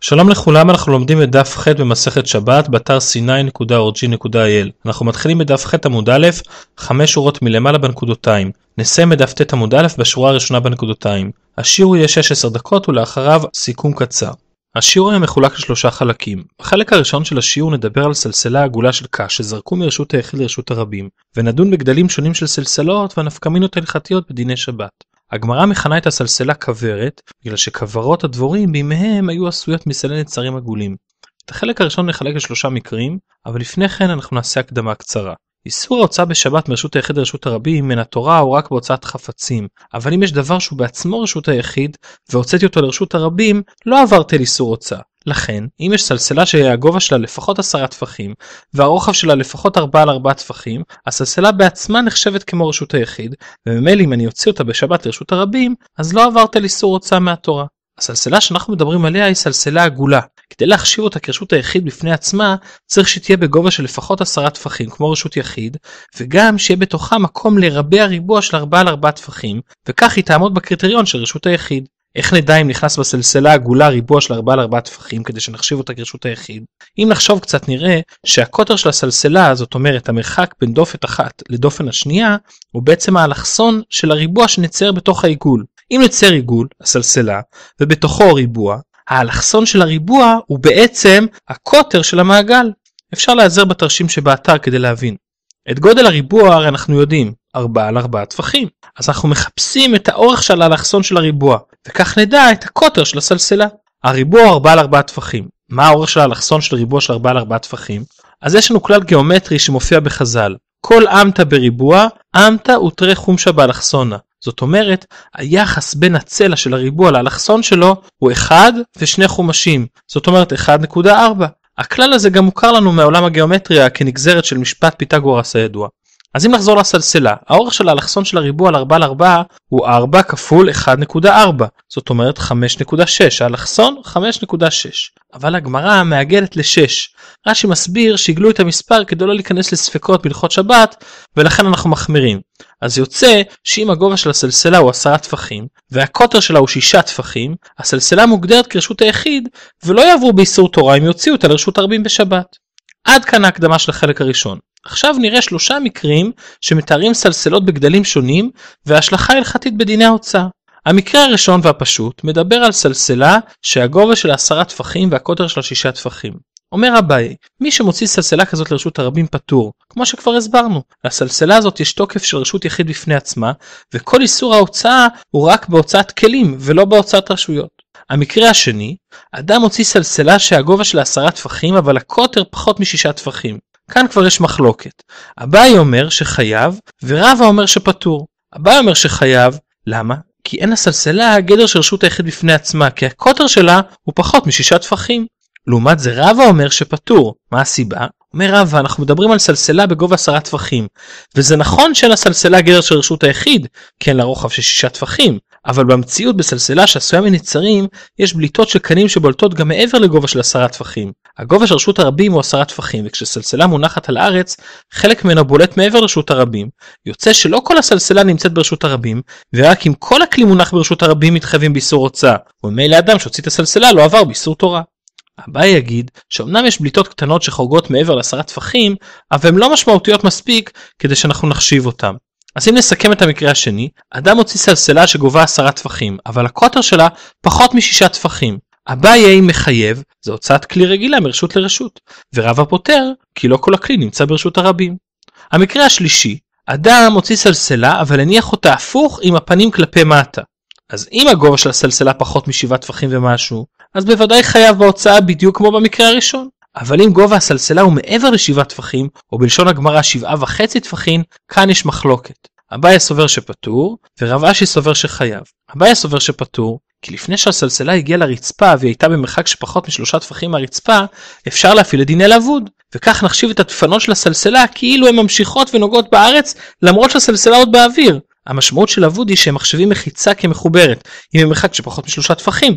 שלום לכולם, אנחנו לומדים את דף ח' במסכת שבת, באתר c9.org.il. אנחנו מתחילים בדף ח' עמוד א', חמש שורות מלמעלה בנקודותיים. נסיים בדף ט' עמוד א' בשורה הראשונה בנקודותיים. השיעור יהיה 16 דקות ולאחריו סיכום קצר. השיעור היה מחולק לשלושה חלקים. בחלק הראשון של השיעור נדבר על סלסלה עגולה של קש שזרקו מרשות היחיד לרשות הרבים, ונדון בגדלים שונים של סלסלות והנפקמינות ההלכתיות בדיני שבת. הגמרא מכנה את הסלסלה כוורת, בגלל שכוורות הדבורים בימיהם היו עשויות מסלי נצרים עגולים. את החלק הראשון נחלק לשלושה מקרים, אבל לפני כן אנחנו נעשה הקדמה קצרה. איסור ההוצאה בשבת מרשות היחיד לרשות הרבים מן התורה הוא רק בהוצאת חפצים, אבל אם יש דבר שהוא בעצמו רשות היחיד, והוצאתי אותו לרשות הרבים, לא עברתי על איסור הוצאה. לכן, אם יש סלסלה שהגובה שלה לפחות עשרה טפחים, והרוחב שלה לפחות ארבעה על ארבעה טפחים, הסלסלה בעצמה נחשבת כמו רשות היחיד, וממילא אם אני אוציא אותה בשבת לרשות הרבים, אז לא עברת על איסור הוצאה מהתורה. הסלסלה שאנחנו מדברים עליה היא סלסלה עגולה. כדי להחשיב אותה כרשות היחיד בפני עצמה, צריך שתהיה בגובה של לפחות עשרה טפחים כמו רשות יחיד, וגם שיהיה בתוכה מקום לרבה הריבוע של ארבעה על ארבעה טפחים, וכך היא תעמוד בקריטריון של רשות היחיד. איך נדע אם נכנס בסלסלה עגולה ריבוע של 4 על 4 טפחים כדי שנחשיב אותה כרשות היחיד? אם נחשוב קצת נראה שהקוטר של הסלסלה, זאת אומרת המרחק בין דופת אחת לדופן השנייה, הוא בעצם האלכסון של הריבוע שנצייר בתוך העיגול. אם נצייר עיגול, הסלסלה, ובתוכו ריבוע, האלכסון של הריבוע הוא בעצם הקוטר של המעגל. אפשר להיעזר בתרשים שבאתר כדי להבין. את גודל הריבוע הרי אנחנו יודעים, 4 על 4 טפחים. אז אנחנו מחפשים את האורך של האלכסון של הריבוע, וכך נדע את הקוטר של הסלסלה. הריבוע הוא 4 על 4 טפחים. מה האורך של האלכסון של ריבוע של 4 על 4 טפחים? אז יש לנו כלל גיאומטרי שמופיע בחז"ל. כל אמתא בריבוע, אמתא ותרי חומשה באלכסונה. זאת אומרת, היחס בין הצלע של הריבוע לאלכסון שלו הוא 1 ו-2 חומשים. זאת אומרת 1.4. הכלל הזה גם מוכר לנו מעולם הגיאומטריה כנגזרת של משפט פיתגורס הידוע. אז אם נחזור לסלסלה, האורך של האלכסון של הריבוע על 4 על 4 הוא 4 כפול 1.4, זאת אומרת 5.6, האלכסון 5.6. אבל הגמרא מעגלת ל-6. רש"י מסביר שעיגלו את המספר כדי לא להיכנס לספקות בהלכות שבת, ולכן אנחנו מחמירים. אז יוצא שאם הגובה של הסלסלה הוא 10 טפחים, והקוטר שלה הוא 6 טפחים, הסלסלה מוגדרת כרשות היחיד, ולא יעברו באיסור תורה אם יוציאו אותה לרשות הרבים בשבת. עד כאן ההקדמה של החלק הראשון. עכשיו נראה שלושה מקרים שמתארים סלסלות בגדלים שונים והשלכה הלכתית בדיני ההוצאה. המקרה הראשון והפשוט מדבר על סלסלה שהגובה של עשרה טפחים והקוטר של שישה טפחים. אומר אביי, מי שמוציא סלסלה כזאת לרשות הרבים פטור, כמו שכבר הסברנו. לסלסלה הזאת יש תוקף של רשות יחיד בפני עצמה, וכל איסור ההוצאה הוא רק בהוצאת כלים ולא בהוצאת רשויות. המקרה השני, אדם מוציא סלסלה שהגובה של עשרה טפחים אבל הקוטר פחות משישה טפחים. כאן כבר יש מחלוקת. אביי אומר שחייב, ורבא אומר שפטור. אביי אומר שחייב, למה? כי אין לסלסלה הגדר של רשות היחיד בפני עצמה, כי הקוטר שלה הוא פחות משישה טפחים. לעומת זה רבא אומר שפטור. מה הסיבה? אומר רבא, אנחנו מדברים על סלסלה בגובה עשרה טפחים, וזה נכון שאין לסלסלה גדר של רשות היחיד, כי אין לה רוחב של שישה טפחים, אבל במציאות בסלסלה שעשויה מנצרים, יש בליטות של קנים שבולטות גם מעבר לגובה של עשרה טפחים. הגובה של רשות הרבים הוא עשרה טפחים, וכשסלסלה מונחת על הארץ, חלק ממנה בולט מעבר לרשות הרבים. יוצא שלא כל הסלסלה נמצאת ברשות הרבים, ורק אם כל הכלי מונח ברשות הרבים מתחייבים באיסור הוצאה, וממילא אדם שהוציא את הסלסלה לא עבר באיסור תורה. אביי יגיד שאומנם יש בליטות קטנות שחורגות מעבר לעשרה טפחים, אבל הן לא משמעותיות מספיק כדי שאנחנו נחשיב אותן. אז אם נסכם את המקרה השני, אדם מוציא סלסלה שגובה עשרה טפחים, אבל הקוטר שלה פחות משישה טפחים. אביי מחייב, זה הוצאת כלי רגילה מרשות לרשות, ורב הפותר, כי לא כל הכלי נמצא ברשות הרבים. המקרה השלישי, אדם מוציא סלסלה אבל הניח אותה הפוך עם הפנים כלפי מטה. אז אם הגובה של הסלסלה פחות משבעה טפחים ומשהו, אז בוודאי חייב בהוצאה בדיוק כמו במקרה הראשון. אבל אם גובה הסלסלה הוא מעבר לשבעה טפחים, או בלשון הגמרא שבעה וחצי טפחים, כאן יש מחלוקת. אביי סובר שפטור, ורב אשי סובר שחייב. אביי סובר שפטור, כי לפני שהסלסלה הגיעה לרצפה והיא הייתה במרחק שפחות משלושה טפחים מהרצפה, אפשר להפעיל את דיני לבוד, וכך נחשיב את הדפנות של הסלסלה כאילו הן ממשיכות ונוגעות בארץ למרות שהסלסלה עוד באוויר. המשמעות של אבוד היא שהם מחשבים מחיצה כמחוברת, היא ממרחק של פחות משלושה טפחים.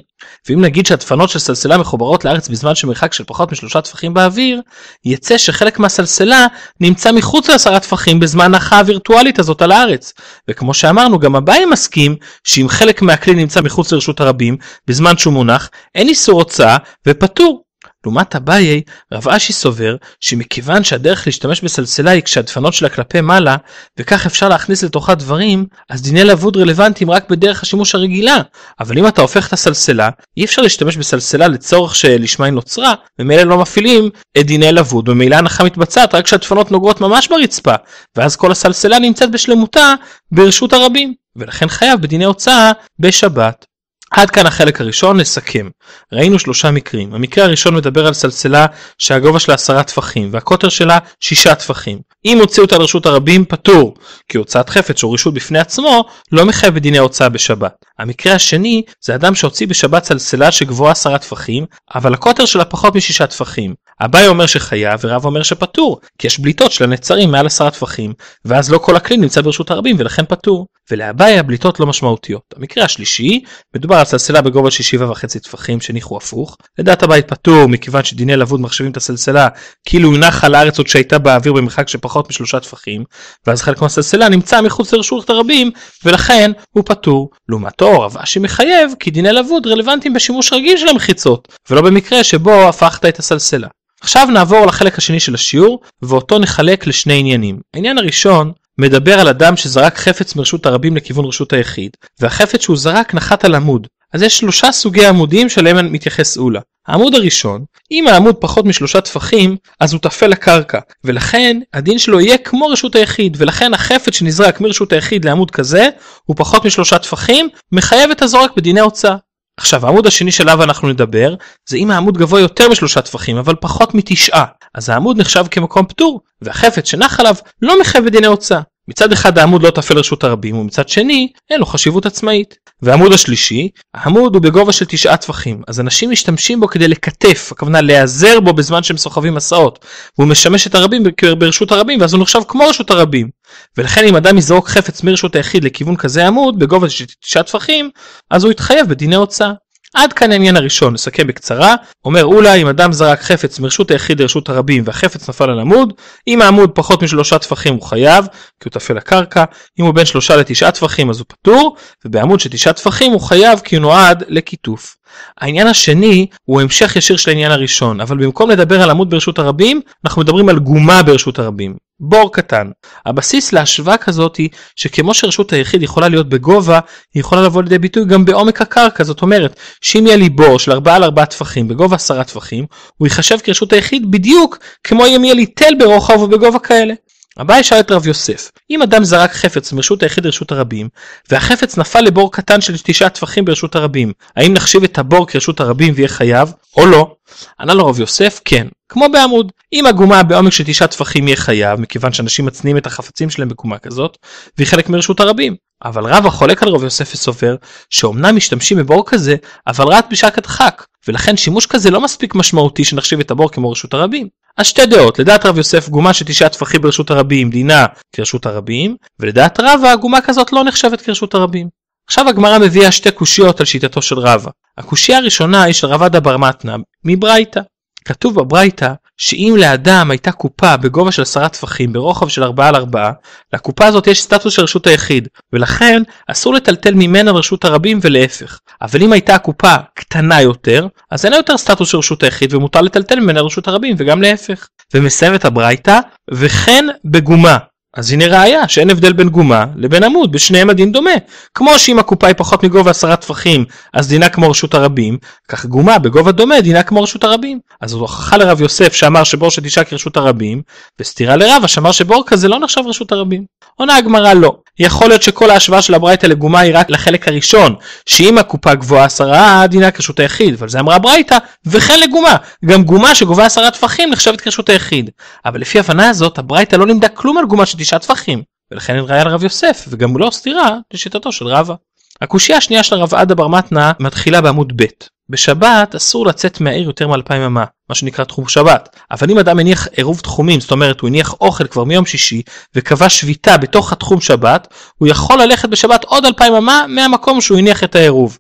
ואם נגיד שהדפנות של סלסלה מחוברות לארץ בזמן שמרחק של פחות משלושה טפחים באוויר, יצא שחלק מהסלסלה נמצא מחוץ לעשרה טפחים בזמן ההנחה הווירטואלית הזאת על הארץ. וכמו שאמרנו, גם אביי מסכים שאם חלק מהכלי נמצא מחוץ לרשות הרבים, בזמן שהוא מונח, אין איסור הוצאה ופטור. לעומת אביי, רב אשי סובר שמכיוון שהדרך להשתמש בסלסלה היא כשהדפנות שלה כלפי מעלה, וכך אפשר להכניס לתוכה דברים, אז דיני לבוד רלוונטיים רק בדרך השימוש הרגילה. אבל אם אתה הופך את הסלסלה, אי אפשר להשתמש בסלסלה לצורך שלשמה היא נוצרה, ומילא לא מפעילים את דיני לבוד, וממילא הנחה מתבצעת רק כשהדפנות נוגעות ממש ברצפה, ואז כל הסלסלה נמצאת בשלמותה ברשות הרבים, ולכן חייב בדיני הוצאה בשבת. עד כאן החלק הראשון, נסכם. ראינו שלושה מקרים. המקרה הראשון מדבר על סלסלה שהגובה שלה עשרה טפחים, והקוטר שלה שישה טפחים. אם הוציאו אותה לרשות הרבים, פטור, כי הוצאת חפץ שהוא רשות בפני עצמו, לא מחייב בדיני הוצאה בשבת. המקרה השני, זה אדם שהוציא בשבת סלסלה שגבוהה עשרה טפחים, אבל הקוטר שלה פחות משישה טפחים. אביי אומר שחייב, ורב אומר שפטור, כי יש בליטות של הנצרים מעל עשרה טפחים, ואז לא כל הכלי נמצא ברשות הרבים ולכן פטור. ולאביי הבליטות לא משמעותיות. המקרה השלישי, מדובר על סלסלה בגובה שבעה וחצי טפחים שניחו הפוך. לדעת הבית פטור מכיוון שדיני לבוד מחשבים את הסלסלה כאילו הוא נח על הארץ עוד שהייתה באוויר במרחק של פחות משלושה טפחים, ואז חלק מהסלסלה נמצא מחוץ לרשות הרבים, ולכן הוא פטור. לעומתו רב אשי מחייב כי דיני לבוד רלוונטיים בשימוש רגיל של המחיצות, ולא במקרה שבו הפכת את הסלסלה. עכשיו נעבור לחלק השני של השיעור, ואותו נחלק לשני עניינים. העניין הראשון מדבר על אדם שזרק חפץ מרשות הרבים לכיוון רשות היחיד, והחפץ שהוא זרק נחת על עמוד. אז יש שלושה סוגי עמודים שלהם מתייחס אולה. העמוד הראשון, אם העמוד פחות משלושה טפחים, אז הוא טפל לקרקע, ולכן הדין שלו יהיה כמו רשות היחיד, ולכן החפץ שנזרק מרשות היחיד לעמוד כזה, הוא פחות משלושה טפחים, מחייב את הזורק בדיני הוצאה. עכשיו העמוד השני שלו אנחנו נדבר זה אם העמוד גבוה יותר משלושה טפחים אבל פחות מתשעה אז העמוד נחשב כמקום פטור והחפץ שנח עליו לא מחייב בדיני הוצאה. מצד אחד העמוד לא טפל רשות הרבים ומצד שני אין לו חשיבות עצמאית. והעמוד השלישי, העמוד הוא בגובה של תשעה טפחים אז אנשים משתמשים בו כדי לקטף, הכוונה להיעזר בו בזמן שהם סוחבים מסעות והוא משמש את הרבים ברשות הרבים ואז הוא נחשב כמו רשות הרבים. ולכן אם אדם יזרוק חפץ מרשות היחיד לכיוון כזה עמוד בגובה של תשעה טפחים אז הוא יתחייב בדיני הוצאה. עד כאן העניין הראשון, נסכם בקצרה, אומר אולי אם אדם זרק חפץ מרשות היחיד לרשות הרבים והחפץ נפל על עמוד, אם העמוד פחות משלושה טפחים הוא חייב, כי הוא טפל לקרקע, אם הוא בין שלושה לתשעה טפחים אז הוא פטור, ובעמוד של תשעה טפחים הוא חייב כי הוא נועד לכיתוף. העניין השני הוא המשך ישיר של העניין הראשון, אבל במקום לדבר על עמוד ברשות הרבים, אנחנו מדברים על גומה ברשות הרבים. בור קטן. הבסיס להשוואה כזאת היא שכמו שרשות היחיד יכולה להיות בגובה, היא יכולה לבוא לידי ביטוי גם בעומק הקרקע, זאת אומרת שאם יהיה לי בור של 4 על 4 טפחים בגובה 10 טפחים, הוא ייחשב כרשות היחיד בדיוק כמו אם יהיה לי תל ברוחב ובגובה כאלה. אביי שאל את רב יוסף, אם אדם זרק חפץ מרשות היחיד לרשות הרבים, והחפץ נפל לבור קטן של תשעה טפחים ברשות הרבים, האם נחשיב את הבור כרשות הרבים ויהיה חייב, או לא? ענה לו רב יוסף, כן, כמו בעמוד. אם הגומה בעומק של תשעה טפחים יהיה חייב, מכיוון שאנשים מצניעים את החפצים שלהם בקומה כזאת, והיא חלק מרשות הרבים. אבל רב החולק על רב יוסף וסופר, שאומנם משתמשים בבור כזה, אבל רק בשעת הדחק, ולכן שימוש כזה לא מספיק משמעותי שנחשיב את הבור כמו רשות הרבים. אז שתי דעות, לדעת רב יוסף גומה של תשעה טפחים ברשות הרבים דינה כרשות הרבים, ולדעת רבא גומה כזאת לא נחשבת כרשות הרבים. עכשיו הגמרא מביאה שתי קושיות על שיטתו של רבא. הקושייה הראשונה היא של רבדה בר מתנה מברייתא. כתוב בברייתא שאם לאדם הייתה קופה בגובה של עשרה טפחים ברוחב של ארבעה על ארבעה, לקופה הזאת יש סטטוס של רשות היחיד, ולכן אסור לטלטל ממנה לרשות הרבים ולהפך. אבל אם הייתה הקופה קטנה יותר, אז אין יותר סטטוס של רשות היחיד ומותר לטלטל ממנה לרשות הרבים וגם להפך. ומסיימת הברייתא, וכן בגומה. אז הנה ראיה שאין הבדל בין גומה לבין עמוד, בשניהם הדין דומה. כמו שאם הקופה היא פחות מגובה עשרה טפחים, אז דינה כמו רשות הרבים, כך גומה בגובה דומה דינה כמו רשות הרבים. אז זו הוכחה לרב יוסף שאמר שבור של תשעה כרשות הרבים, וסתירה לרבא שאמר שבור כזה לא נחשב רשות הרבים. עונה הגמרא לא. יכול להיות שכל ההשוואה של הברייתא לגומה היא רק לחלק הראשון, שאם הקופה גבוהה עשרה דינה כשרות היחיד, ועל זה אמרה הברייתא, וכן לגומה, גם גומה שגובה עשרה טפחים נחשבת כשרות היחיד. אבל לפי הבנה הזאת, הברייתא לא לימדה כלום על גומה של תשעה טפחים, ולכן אין ראיה לרב יוסף, וגם לא סתירה לשיטתו של רבא. הקושייה השנייה של הרב עדה בר מתנה מתחילה בעמוד ב'. בשבת אסור לצאת מהעיר יותר מאלפיים אמה, מה שנקרא תחום שבת. אבל אם אדם הניח עירוב תחומים, זאת אומרת הוא הניח אוכל כבר מיום שישי וקבע שביתה בתוך התחום שבת, הוא יכול ללכת בשבת עוד אלפיים אמה מהמקום שהוא הניח את העירוב.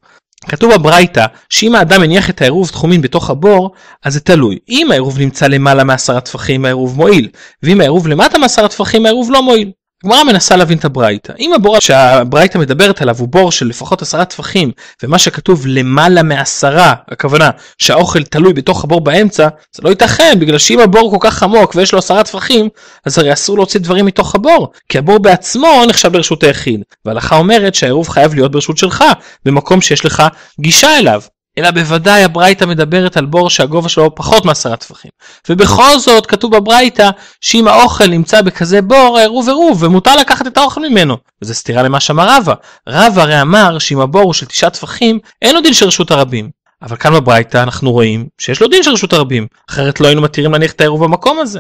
כתוב בברייתא שאם האדם הניח את העירוב תחומין בתוך הבור, אז זה תלוי. אם העירוב נמצא למעלה מעשרה טפחים העירוב מועיל, ואם העירוב למטה מעשרה טפחים העירוב לא מועיל. הגמרא מנסה להבין את הברייתא. אם הבור שהברייתא מדברת עליו הוא בור של לפחות עשרה טפחים, ומה שכתוב למעלה מעשרה, הכוונה שהאוכל תלוי בתוך הבור באמצע, זה לא ייתכן, בגלל שאם הבור כל כך עמוק ויש לו עשרה טפחים, אז הרי אסור להוציא דברים מתוך הבור, כי הבור בעצמו נחשב לרשות היחיד. וההלכה אומרת שהעירוב חייב להיות ברשות שלך, במקום שיש לך גישה אליו. אלא בוודאי הברייתא מדברת על בור שהגובה שלו פחות מעשרה טפחים. ובכל זאת כתוב בברייתא שאם האוכל נמצא בכזה בור העירוב עירוב ומותר לקחת את האוכל ממנו. וזה סתירה למה שאמר רבא. רבא הרי אמר שאם הבור הוא של תשעה טפחים אין לו דין של רשות הרבים. אבל כאן בברייתא אנחנו רואים שיש לו דין של רשות הרבים, אחרת לא היינו מתירים להניח את העירוב במקום הזה.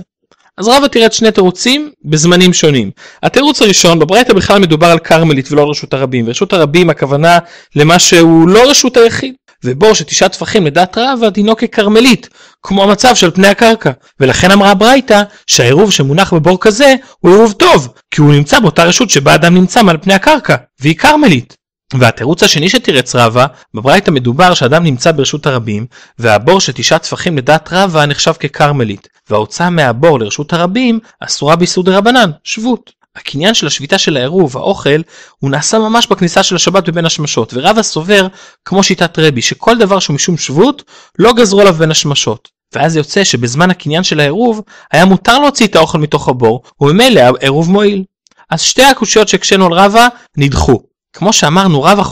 אז רבא תירץ שני תירוצים בזמנים שונים. התירוץ הראשון, בברייתא בכלל מדובר על כרמלית ולא על רשות הרבים, ורשות הרבים הכוונה למה שהוא לא רשות היחיד. ובור שתשעה טפחים לדעת רבא דינו ככרמלית, כמו המצב של פני הקרקע. ולכן אמרה ברייתא שהעירוב שמונח בבור כזה הוא עירוב טוב, כי הוא נמצא באותה רשות שבה אדם נמצא מעל פני הקרקע, והיא כרמלית. והתירוץ השני שתירץ רבא, בברייתא מדובר שאדם נמצא ברשות הרבים, והבור של תשעה טפחים לדעת רבא נחשב ככרמלית, וההוצאה מהבור לרשות הרבים אסורה באיסור דרבנן, שבות. הקניין של השביתה של העירוב, האוכל, הוא נעשה ממש בכניסה של השבת בבין השמשות, ורבא סובר, כמו שיטת רבי, שכל דבר שהוא משום שבות, לא גזרו עליו בין השמשות. ואז יוצא שבזמן הקניין של העירוב, היה מותר להוציא את האוכל מתוך הבור, וממילא העירוב מועיל. אז שתי הקושיות שהקשינו על רבא, נדחו. כמו שאמרנו, רבא